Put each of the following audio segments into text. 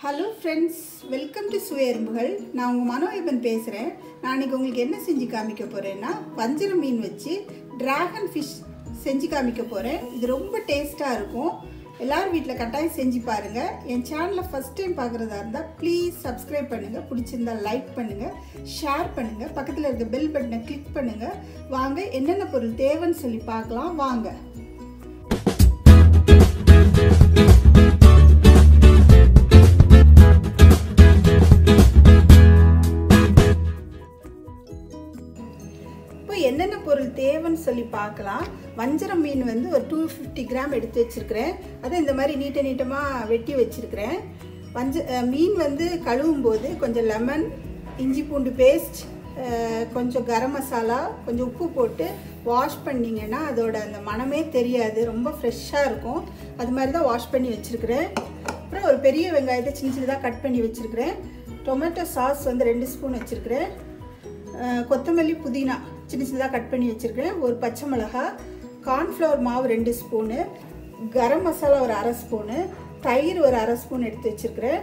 Hello friends welcome to சுயரும்புகள் நான் உங்கள் மனோயபன் பேசுகிறேன் நான் இன்றைக்கி உங்களுக்கு என்ன செஞ்சு காமிக்க போகிறேன்னா வஞ்சர மீன் வச்சு டிராகன் ஃபிஷ் செஞ்சு காமிக்க போகிறேன் இது ரொம்ப டேஸ்ட்டாக இருக்கும். எல்லோரும் வீட்டில் கட்டாயம் செஞ்சு பாருங்கள் என் சேனலை ஃபஸ்ட் டைம் பார்க்குறதா இருந்தால் ப்ளீஸ் சப்ஸ்கிரைப் பண்ணுங்கள் பிடிச்சிருந்தா லைக் பண்ணுங்கள் ஷேர் பண்ணுங்கள் பக்கத்தில் இருக்க பெல் பட்டனை கிளிக் பண்ணுங்கள் வாங்க என்னென்ன பொருள் தேவைன்னு சொல்லி பார்க்கலாம். வாங்க. சொல்லி பார்க்கலாம். வஞ்சரம் மீன் வந்து ஒரு டூ ஃபிஃப்டி கிராம் எடுத்து வச்சுருக்கிறேன். அதை இந்த மாதிரி நீட்ட நீட்டமாக வெட்டி வச்சுருக்கிறேன். வஞ்ச மீன் வந்து கழுவும் போது கொஞ்சம் லெமன் இஞ்சி பூண்டு பேஸ்ட் கொஞ்சம் கரம் மசாலா கொஞ்சம் உப்பு போட்டு வாஷ் பண்ணிங்கன்னா அதோட அந்த மனமே தெரியாது. ரொம்ப ஃப்ரெஷ்ஷாக இருக்கும். அது மாதிரி தான் வாஷ் பண்ணி வச்சுருக்கிறேன். அப்புறம் ஒரு பெரிய வெங்காயத்தை சின்ன சின்னதாக கட் பண்ணி வச்சுருக்கிறேன். டொமேட்டோ சாஸ் வந்து ரெண்டு ஸ்பூன் வச்சுருக்கிறேன். கொத்தமல்லி புதினா. சின்ன சின்னதாக கட் பண்ணி வச்சுருக்கேன். ஒரு பச்சை மிளகா கார்ன்ஃப்ளவர் மாவு ரெண்டு ஸ்பூனு கரம் மசாலா ஒரு அரை ஸ்பூனு தயிர் ஒரு அரை ஸ்பூன் எடுத்து வச்சுருக்கிறேன்.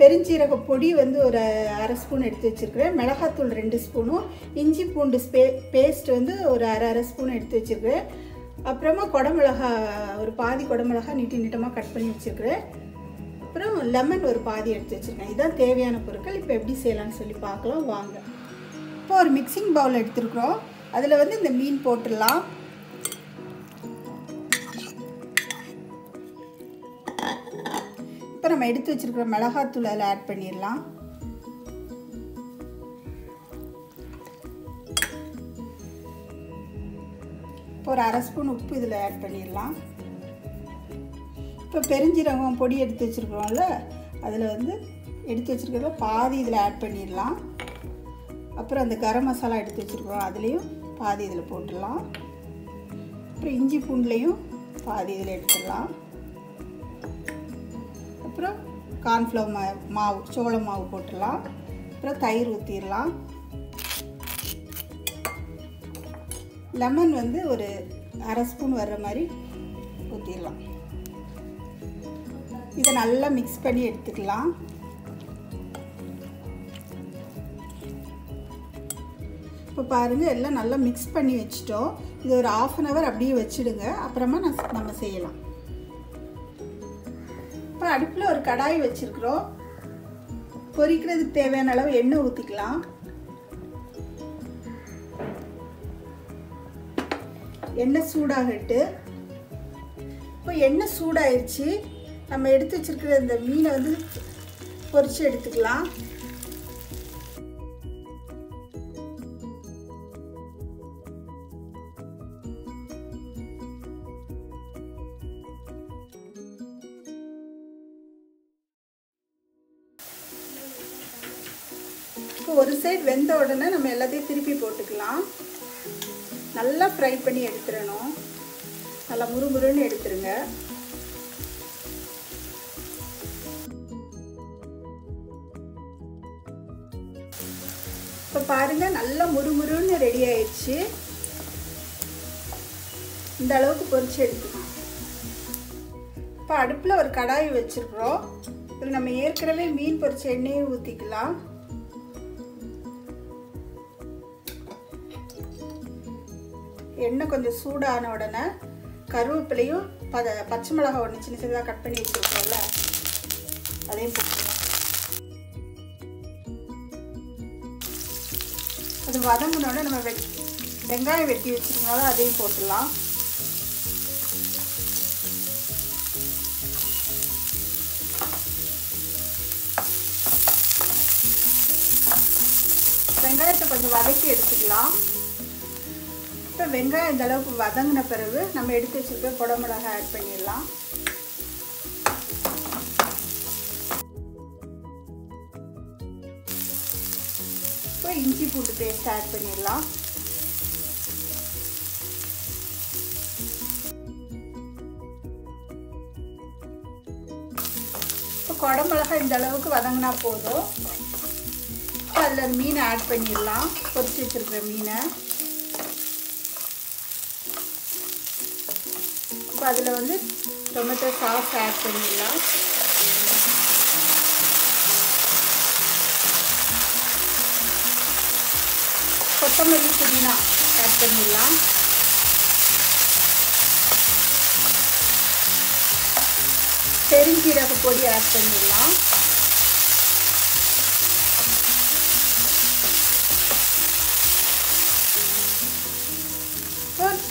பெருஞ்சீரக பொடி வந்து ஒரு அரை ஸ்பூன் எடுத்து வச்சுருக்கிறேன். மிளகாத்தூள் ரெண்டு ஸ்பூனும் இஞ்சி பூண்டு ஸ்பே பேஸ்ட் வந்து ஒரு அரை அரை ஸ்பூன் எடுத்து வச்சுருக்கிறேன். அப்புறமா குடமிளகா ஒரு பாதி குடமிளகா நீட்டி நீட்டமாக கட் பண்ணி வச்சுருக்கிறேன். அப்புறம் லெமன் ஒரு பாதி எடுத்து வச்சுருக்கேன். இதுதான் தேவையான பொருட்கள். இப்போ எப்படி செய்யலாம்னு சொல்லி பார்க்கலாம். வாங்க. இப்போ ஒரு மிக்சிங் பவுல் எடுத்துருக்குறோம். அதில் வந்து இந்த மீன் போட்டுடலாம். இப்போ நம்ம எடுத்து வச்சுருக்கிற மிளகாத்தூள் அதில் ஆட் பண்ணிடலாம். இப்போ ஒரு அரை ஸ்பூன் உப்பு இதில் ஆட் பண்ணிடலாம். இப்போ பெருஞ்சீரகம் பொடி எடுத்து வச்சுருக்குறோம்ல அதில் வந்து எடுத்து வச்சுருக்கிறத பாதி இதில் ஆட் பண்ணிடலாம். அப்புறம் அந்த கரம் மசாலா எடுத்து வச்சுருக்குறோம். அதுலேயும் பாதி இதில் போட்டுடலாம். அப்புறம் இஞ்சி பூண்டுலேயும் பாதி இதில் எடுத்துடலாம். அப்புறம் கார்ன்ஃப்ளவர் மா மாவு சோள மாவு போட்டுடலாம். அப்புறம் தயிர் ஊற்றிடலாம் லெமன் வந்து ஒரு அரை ஸ்பூன் வர்ற மாதிரி ஊற்றிடலாம் இதை நல்லா மிக்ஸ் பண்ணி எடுத்துக்கலாம். இப்போ பாருங்கள் எல்லாம் நல்லா மிக்ஸ் பண்ணி வச்சிட்டோம். இது ஒரு ஆஃப் அன் ஹவர் அப்படியே வச்சுடுங்க. அப்புறமா நான் நம்ம செய்யலாம். இப்போ அடுப்பில் ஒரு கடாய் வச்சுருக்குறோம். பொரிக்கிறதுக்கு தேவையான அளவு எண்ணெய் ஊற்றிக்கலாம் எண்ணெய் சூடாகட்டு. இப்போ எண்ணெய் சூடாயிடுச்சு நம்ம எடுத்து வச்சிருக்கிற இந்த மீனை வந்து பொரித்து எடுத்துக்கலாம். இப்போ ஒரு சைடு வெந்த உடனே நம்ம எல்லாத்தையும் திருப்பி போட்டுக்கலாம். நல்லா ஃப்ரை பண்ணி எடுத்துடணும். நல்லா முறுமுறுன்னு எடுத்துருங்க. இப்போ பாருங்கள் நல்லா முறுமுறுன்னு ரெடி ஆயிடுச்சு. இந்த அளவுக்கு பொறிச்சு எடுத்துக்கலாம். இப்போ அடுப்பில் ஒரு கடாய் வச்சுருக்குறோம். இதில் நம்ம ஏற்கனவே மீன் பொரிச்ச எண்ணெயை ஊற்றிக்கலாம் எண்ணெய் கொஞ்சம் சூடான உடனே கருவேப்பிலையும் பத பச்சை மிளகாய் ஒன்று சின்ன சின்னதாக கட் பண்ணி வச்சுருக்கோம்ல அதையும் போட்டுக்கலாம் அது வதங்கினோடனே நம்ம வெ வெங்காயம் வெட்டி வச்சுருக்கனால அதையும் போட்டுடலாம். வெங்காயத்தை கொஞ்சம் வதக்கி எடுத்துக்கலாம். இப்போ வெங்காயம் இந்தளவுக்கு வதங்கின பிறகு நம்ம எடுத்து வச்சுருக்க குடமிளகாய் ஆட் பண்ணிடலாம். இப்போ இஞ்சி பூண்டு பேஸ்ட் ஆட் பண்ணிடலாம். இப்போ குடமிளகாய் இந்த அளவுக்கு வதங்கினா போதும். அதில் மீனை ஆட் பண்ணிடலாம். பொறிச்சு வச்சுருக்கிற மீனை. அதில் வந்து டொமேட்டோ சாஸ் ஆட் பண்ணிடலாம். கொத்தமல்லி புதினா ஆட் பண்ணிடலாம். பெருஞ்சீரக பொடி ஆட் பண்ணிடலாம்.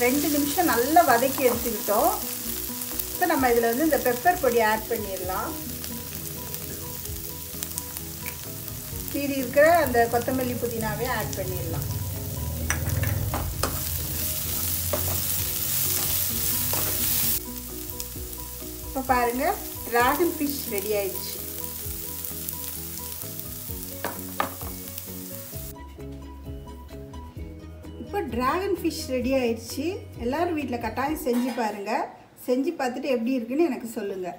ரெண்டு நிமிஷம் நல்லா வதக்கி எடுத்துக்கிட்டோம். இப்போ நம்ம இதில் வந்து இந்த பெப்பர் பொடி ஆட் பண்ணிடலாம். மீதி இருக்கிற அந்த கொத்தமல்லி புதினாவே ஆட் பண்ணிடலாம். இப்போ பாருங்கள் ட்ராகன் ஃபிஷ் ரெடி ஆயிடுச்சு. இப்போ ட்ராகன் ஃபிஷ் ரெடி ஆயிடுச்சு. எல்லோரும் வீட்டில் கட்டாயம் செஞ்சு பாருங்கள் செஞ்சு பார்த்துட்டு எப்படி இருக்குன்னு எனக்கு சொல்லுங்கள்